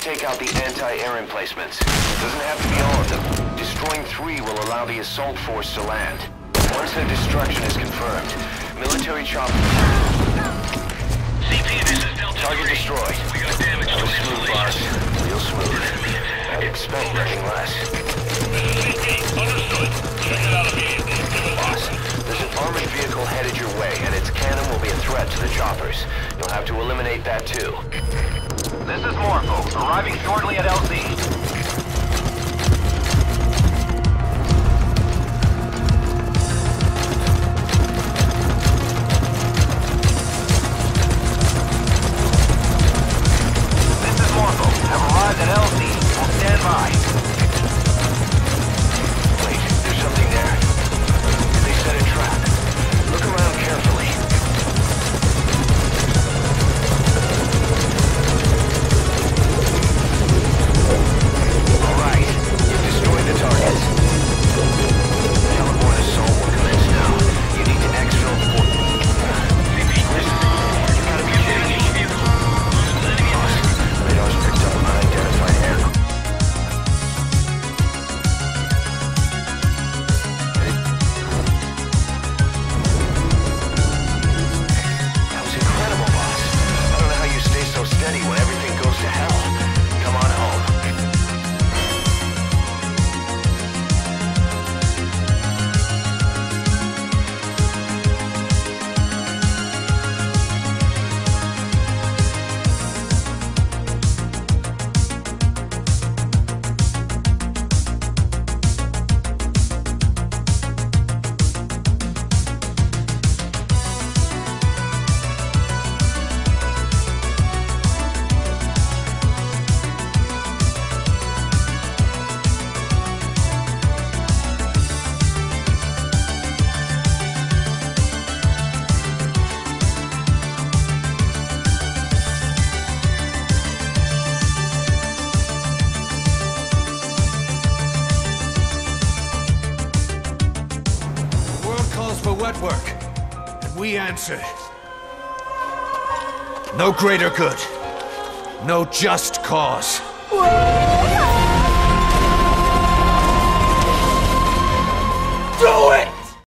take out the anti-air emplacements. Doesn't have to be all of them. Destroying three will allow the assault force to land. Once their destruction is confirmed, military chopper... CP, this is Delta Target 3. destroyed. We got damage to smooth, boss. Real smooth. I'd expect to the choppers. You'll have to eliminate that too. This is Morpho, arriving shortly at LZ. work, and we answered. No greater good. No just cause. Do it!